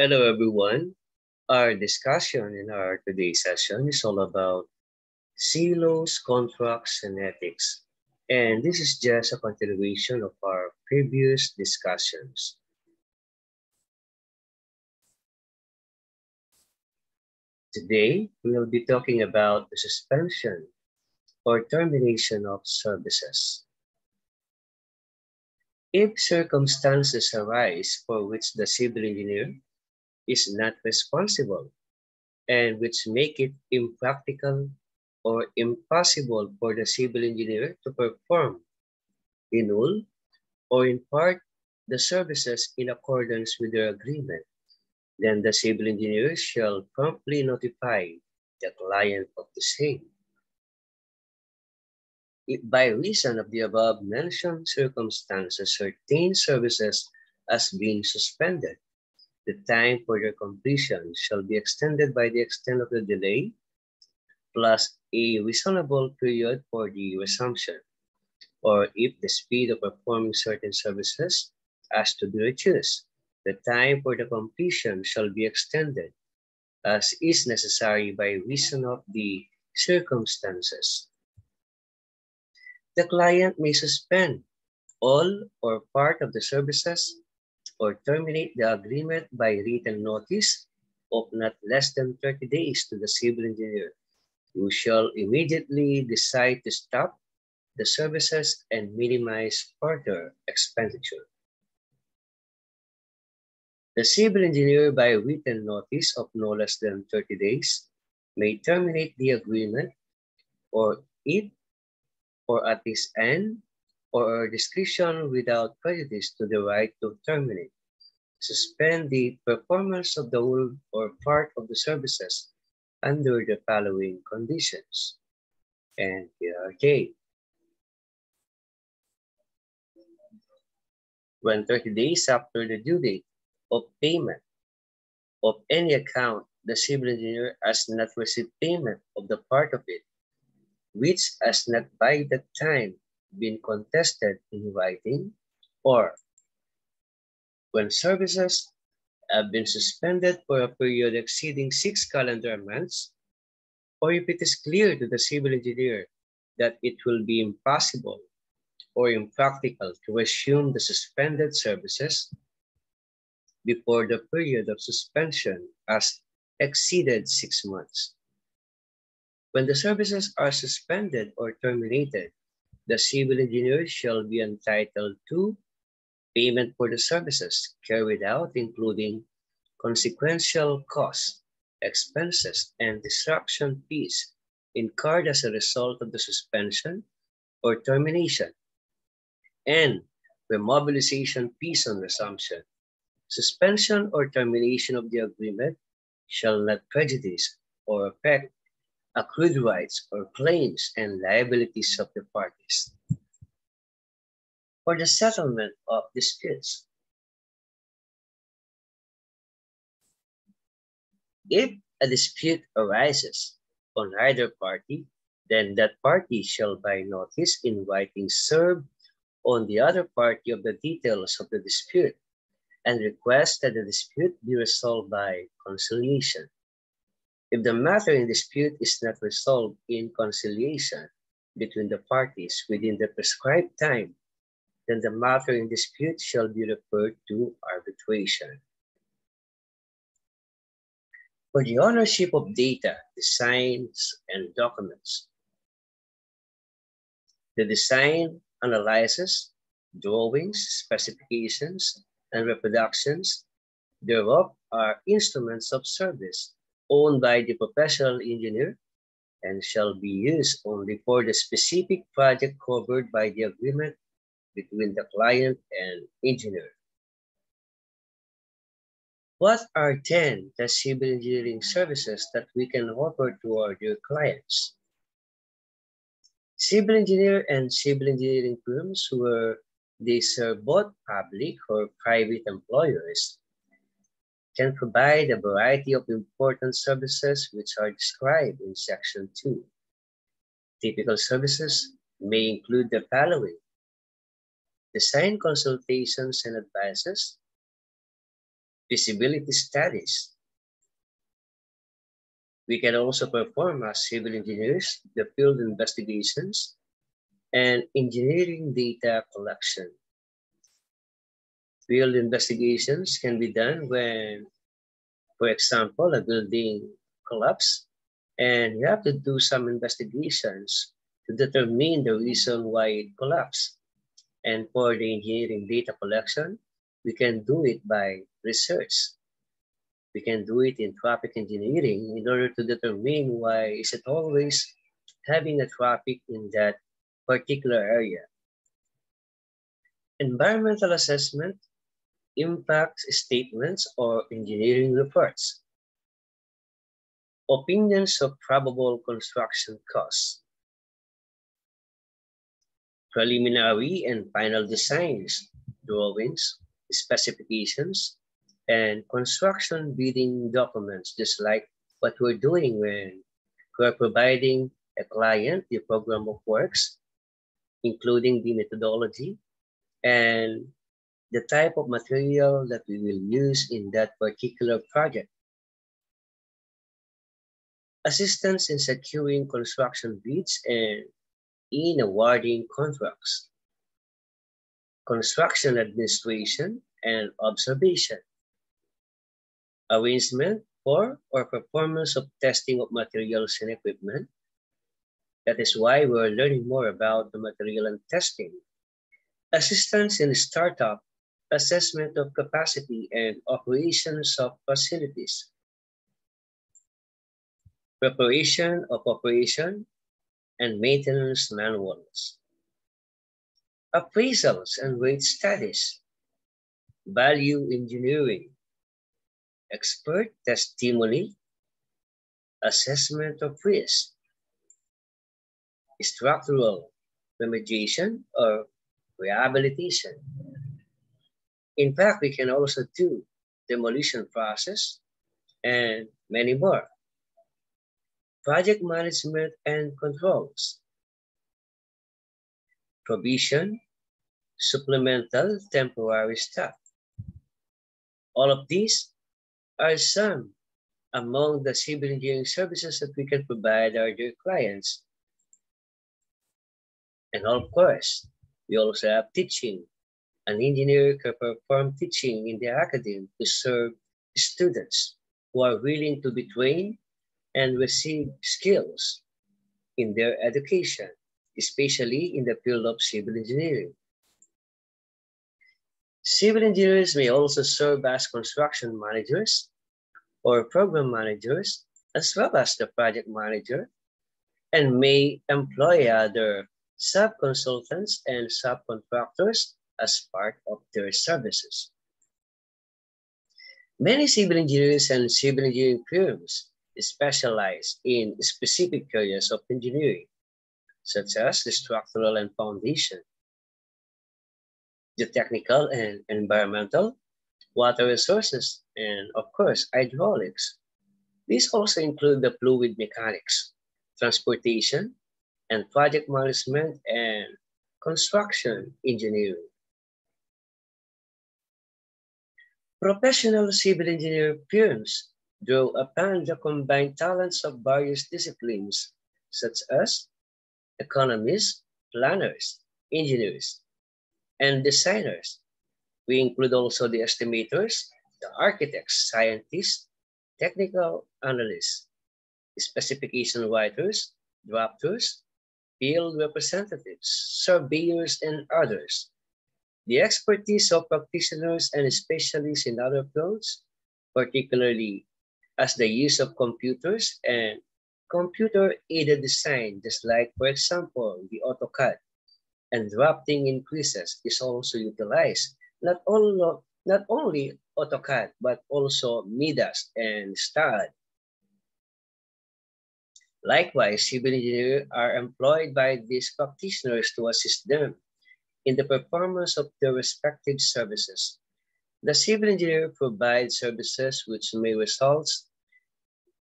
Hello, everyone. Our discussion in our today's session is all about CE laws, contracts, and ethics. And this is just a continuation of our previous discussions. Today, we will be talking about the suspension or termination of services. If circumstances arise for which the civil engineer is not responsible. And which make it impractical or impossible for the civil engineer to perform in whole or in part the services in accordance with the agreement, then the civil engineer shall promptly notify the client of the same. If by reason of the above mentioned circumstances, certain services as being suspended. The time for their completion shall be extended by the extent of the delay, plus a reasonable period for the resumption, or if the speed of performing certain services has to be reduced, the time for the completion shall be extended as is necessary by reason of the circumstances. The client may suspend all or part of the services or terminate the agreement by written notice of not less than 30 days to the civil engineer, who shall immediately decide to stop the services and minimize further expenditure. The civil engineer, by written notice of no less than 30 days, may terminate the agreement or if or at its end, or discretion without prejudice to the right to terminate, suspend the performance of the whole or part of the services under the following conditions. And here they. When 30 days after the due date of payment of any account, the civil engineer has not received payment of the part of it which has not by that time been contested in writing, or when services have been suspended for a period exceeding six calendar months, or if it is clear to the civil engineer that it will be impossible or impractical to resume the suspended services before the period of suspension has exceeded six months. When the services are suspended or terminated, the civil engineer shall be entitled to payment for the services carried out, including consequential costs, expenses, and disruption fees incurred as a result of the suspension or termination, and remobilization fees on resumption. Suspension or termination of the agreement shall not prejudice or affect accrued rights or claims and liabilities of the parties. For the settlement of disputes, if a dispute arises on either party, then that party shall by notice in writing serve on the other party of the details of the dispute and request that the dispute be resolved by conciliation. If the matter in dispute is not resolved in conciliation between the parties within the prescribed time, then the matter in dispute shall be referred to arbitration. For the ownership of data, designs, and documents, the design analyzes drawings, specifications, and reproductions thereof are instruments of service owned by the professional engineer and shall be used only for the specific project covered by the agreement between the client and engineer. What are then the civil engineering services that we can offer to our dear clients? Civil engineer and civil engineering firms where they serve both public or private employers can provide a variety of important services which are described in Section 2. Typical services may include the following. Design consultations and advices, feasibility studies. We can also perform as civil engineers the field investigations and engineering data collection. Field investigations can be done when, for example, a building collapse and you have to do some investigations to determine the reason why it collapsed. And for the engineering data collection, we can do it by research. We can do it in traffic engineering in order to determine why is it always having a traffic in that particular area. Environmental assessment, impact statements, or engineering reports. Opinions of probable construction costs. Preliminary and final designs, drawings, specifications, and construction bidding documents, just like what we're doing when we're providing a client the program of works including the methodology and the type of material that we will use in that particular project. Assistance in securing construction bids and in awarding contracts. Construction administration and observation. Arrangement for or performance of testing of materials and equipment that is why we're learning more about the material and testing. Assistance in startup, assessment of capacity and operations of facilities. Preparation of operation and maintenance manuals. Appraisals and rate studies. Value engineering. Expert testimony. Assessment of risk structural remediation or rehabilitation. In fact, we can also do demolition process and many more. Project management and controls. Provision, supplemental temporary staff. All of these are some among the civil engineering services that we can provide our dear clients and of course, we also have teaching. An engineer can perform teaching in the academy to serve students who are willing to be trained and receive skills in their education, especially in the field of civil engineering. Civil engineers may also serve as construction managers or program managers, as well as the project manager, and may employ other sub-consultants and subcontractors as part of their services. Many civil engineers and civil engineering firms specialize in specific areas of engineering, such as the structural and foundation, the technical and environmental, water resources, and of course, hydraulics. These also include the fluid mechanics, transportation, and project management and construction engineering. Professional civil engineer firms draw upon the combined talents of various disciplines, such as economists, planners, engineers, and designers. We include also the estimators, the architects, scientists, technical analysts, specification writers, drafters, field representatives, surveyors, and others. The expertise of practitioners and specialists in other fields, particularly as the use of computers and computer-aided design, just like, for example, the AutoCAD, and drafting increases is also utilized. Not, not only AutoCAD, but also Midas and STAAD Likewise, civil engineers are employed by these practitioners to assist them in the performance of their respective services. The civil engineer provides services which may result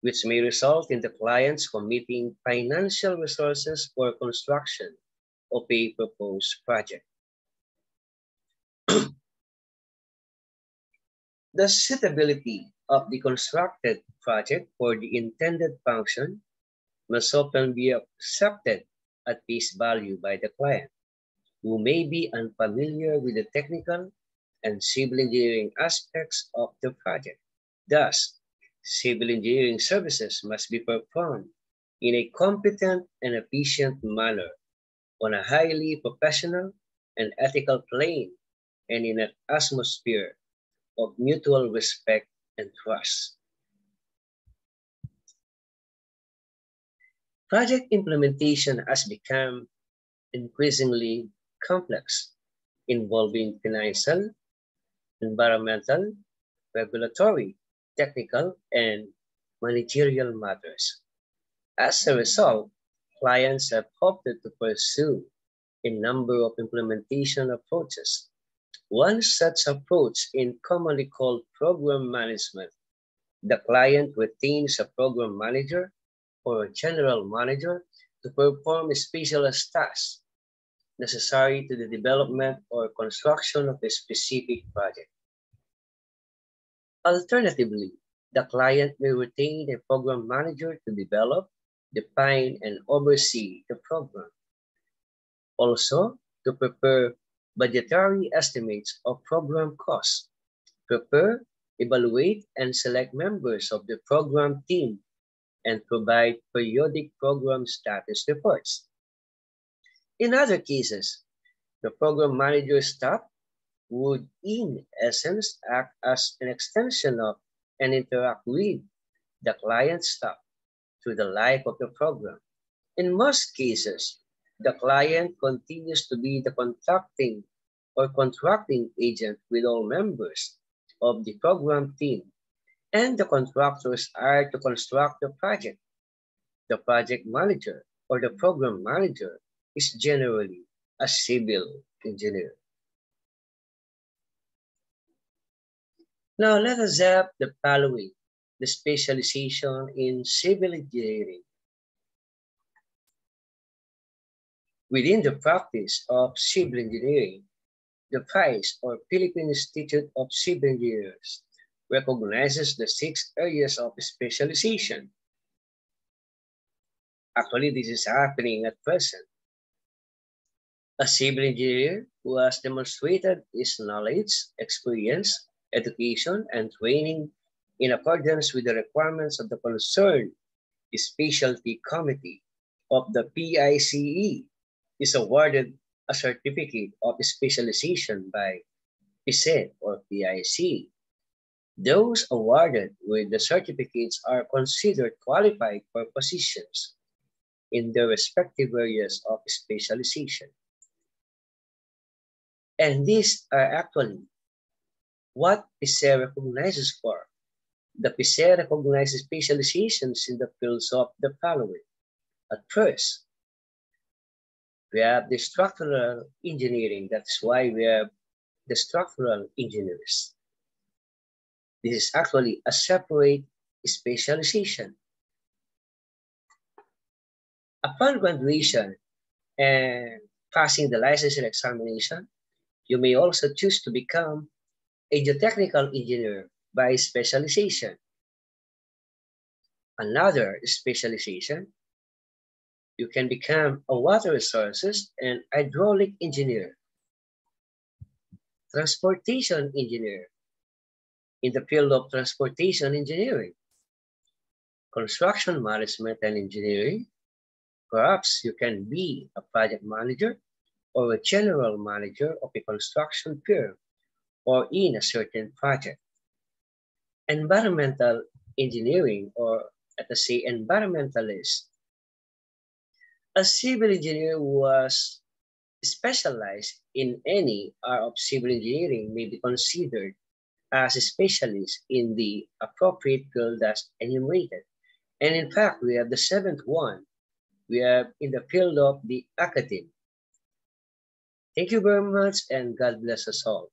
which may result in the clients committing financial resources for construction of a proposed project. The suitability of the constructed project for the intended function must often be accepted at face value by the client, who may be unfamiliar with the technical and civil engineering aspects of the project. Thus, civil engineering services must be performed in a competent and efficient manner on a highly professional and ethical plane and in an atmosphere of mutual respect and trust. Project implementation has become increasingly complex, involving financial, environmental, regulatory, technical, and managerial matters. As a result, clients have opted to pursue a number of implementation approaches. One such approach is commonly called program management. The client retains a program manager or a general manager to perform specialized tasks necessary to the development or construction of a specific project. Alternatively, the client may retain a program manager to develop, define, and oversee the program. Also, to prepare budgetary estimates of program costs, prepare, evaluate, and select members of the program team, and provide periodic program status reports. In other cases, the program manager staff would in essence act as an extension of and interact with the client staff through the life of the program. In most cases, the client continues to be the contracting or contracting agent with all members of the program team, and the contractors are to construct the project. The project manager or the program manager is generally a civil engineer. Now let us have the following, the specialization in civil engineering. Within the practice of civil engineering, the PICE or Philippine Institute of Civil Engineers recognizes the six areas of specialization. Actually, this is happening at present. A civil engineer who has demonstrated his knowledge, experience, education, and training in accordance with the requirements of the concerned specialty committee of the PICE is awarded a certificate of specialization by PICE or PIC. Those awarded with the certificates are considered qualified for positions in their respective areas of specialization. And these are actually what PICE recognizes for. The PICE recognizes specializations in the fields of the following. At first, we have the structural engineering. That's why we have the structural engineers. This is actually a separate specialization. Upon graduation and passing the licensure examination, you may also choose to become a geotechnical engineer by specialization. Another specialization, you can become a water resources and hydraulic engineer. Transportation engineer in the field of transportation engineering. Construction management and engineering. Perhaps you can be a project manager or a general manager of a construction firm or in a certain project. Environmental engineering, or let us say environmentalist, a civil engineer who was specialized in any art of civil engineering may be considered as a specialist in the appropriate field as enumerated. And in fact, we have the seventh one. We have in the field of the academy. Thank you very much and God bless us all.